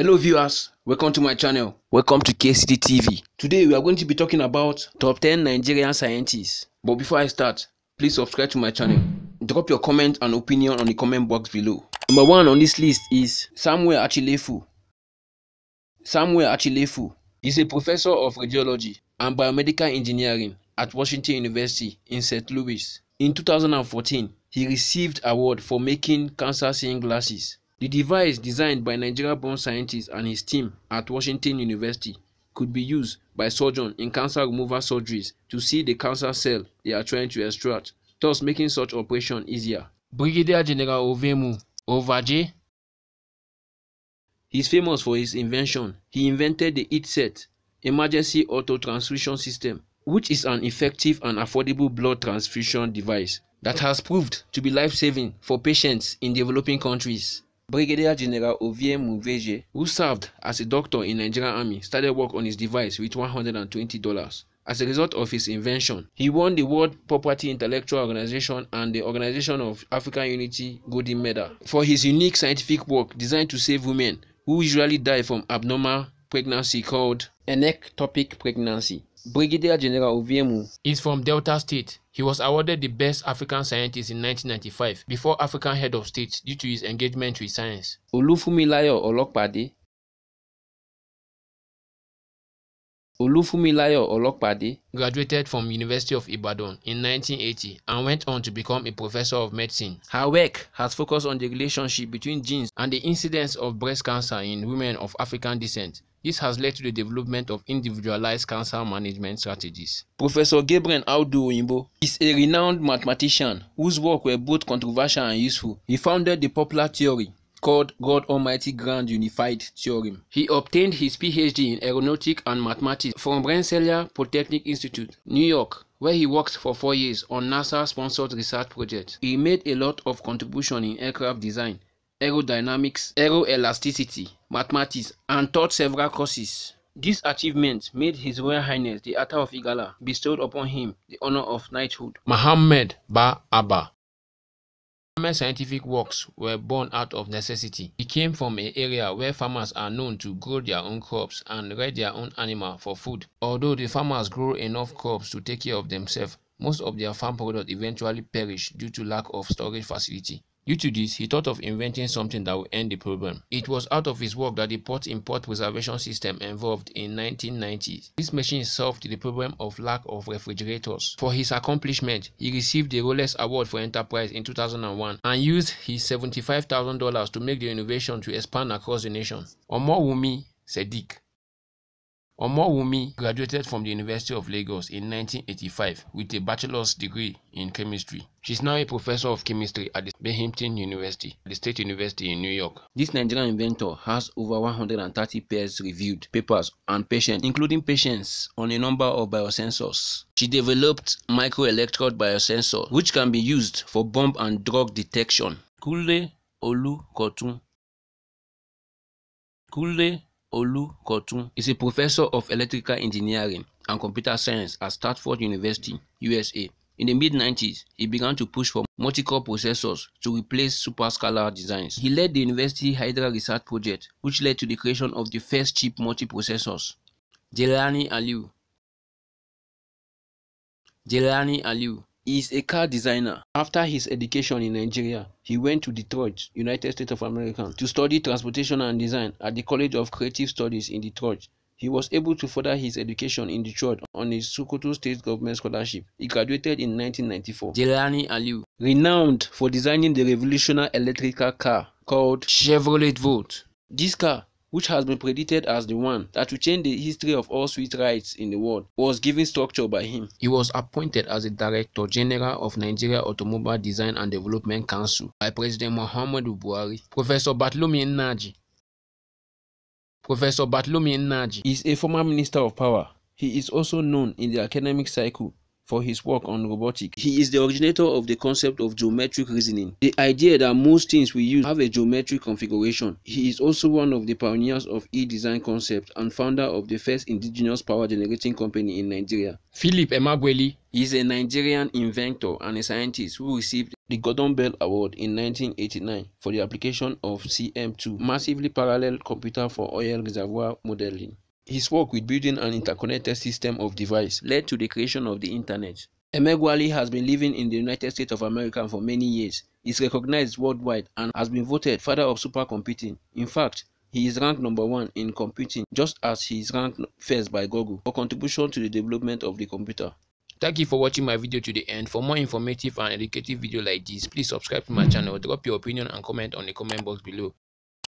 Hello viewers, welcome to my channel. Welcome to Kcity TV. Today we are going to be talking about top 10 Nigerian scientists. But before I start, please subscribe to my channel. Drop your comment and opinion on the comment box below. Number one on this list is Samuel Achilefu. Samuel Achilefu is a professor of radiology and biomedical engineering at Washington University in St. Louis. In 2014, he received award for making cancer-seeing glasses. The device designed by Nigeria-born scientist and his team at Washington University could be used by surgeons in cancer removal surgeries to see the cancer cell they are trying to extract, thus making such operation easier. Brigadier General Oviemo Ovadje He's famous for his invention. He invented the EAT-SET, Emergency Auto Transfusion System, which is an effective and affordable blood transfusion device that has proved to be life-saving for patients in developing countries. Brigadier General Ovie Muveje, who served as a doctor in Nigerian Army, started work on his device with $120. As a result of his invention, he won the World Property Intellectual Organization and the Organization of African Unity Golden Medal for his unique scientific work designed to save women who usually die from abnormal pregnancy called ectopic pregnancy. Brigadier General Oviemu is from Delta State. He was awarded the Best African Scientist in 1995 before African Head of State due to his engagement with science. Olufumilayo Olokpade Olufumilayo Olokpade graduated from University of Ibadan in 1980 and went on to become a professor of medicine. Her work has focused on the relationship between genes and the incidence of breast cancer in women of African descent. This has led to the development of individualized cancer management strategies. Professor Gabriel Audu Oyinbo is a renowned mathematician whose work were both controversial and useful. He founded the popular theory called God Almighty Grand Unified Theorem. He obtained his PhD in aeronautic and mathematics from Rensselaer Polytechnic Institute, New York, where he worked for four years on NASA-sponsored research projects. He made a lot of contribution in aircraft design, aerodynamics, aeroelasticity, mathematics, and taught several courses. This achievement made His Royal Highness the Attah of Igala bestowed upon him the honor of knighthood. Mohammed Bah Abba Mohammed's scientific works were born out of necessity. He came from an area where farmers are known to grow their own crops and rear their own animal for food. Although the farmers grow enough crops to take care of themselves, most of their farm products eventually perish due to lack of storage facility. Due to this, he thought of inventing something that would end the problem. It was out of his work that the port-import preservation system evolved in 1990s. This machine solved the problem of lack of refrigerators. For his accomplishment, he received the Rolex Award for Enterprise in 2001 and used his $75,000 to make the innovation to expand across the nation. Omowumi Sadiq Omowunmi graduated from the University of Lagos in 1985 with a bachelor's degree in chemistry. She is now a professor of chemistry at the Binghamton University, the State University in New York. This Nigerian inventor has over 130 peer-reviewed papers and patients, including patients on a number of biosensors. She developed microelectrode biosensor, which can be used for bomb and drug detection. Kule Olu Kotun Kunle Olu Kotun is a professor of electrical engineering and computer science at Stanford University, USA. In the mid-90s, he began to push for multi-core processors to replace superscalar designs. He led the University Hydra research project, which led to the creation of the first cheap multiprocessors. Jelani Aliu Jelani Aliu is a car designer. After his education in Nigeria, he went to Detroit, United States of America, to study transportation and design at the College of Creative Studies in Detroit. He was able to further his education in Detroit on a Sokoto State Government Scholarship. He graduated in 1994. Jelani Aliyu, renowned for designing the revolutionary electrical car called Chevrolet Volt. This car, which has been predicted as the one that will change the history of all sweet rights in the world, was given structure by him. He was appointed as the Director General of Nigeria Automobile Design and Development Council by President Muhammadu Buhari. Professor Bartholomew Nnaji Professor Bartholomew Nnaji is a former Minister of Power. He is also known in the academic cycle for his work on robotics. He is the originator of the concept of geometric reasoning, the idea that most things we use have a geometric configuration. He is also one of the pioneers of e-design concept and founder of the first indigenous power generating company in Nigeria. Philip Emeagwali is a Nigerian inventor and a scientist who received the Gordon Bell Award in 1989 for the application of CM2, massively parallel computer for oil reservoir modeling. His work with building an interconnected system of devices led to the creation of the Internet. Emeagwali has been living in the United States of America for many years. Is recognized worldwide and has been voted father of supercomputing. In fact, he is ranked number one in computing, just as he is ranked first by Google for contribution to the development of the computer. Thank you for watching my video to the end. For more informative and educative video like this, please subscribe to my channel, drop your opinion and comment on the comment box below.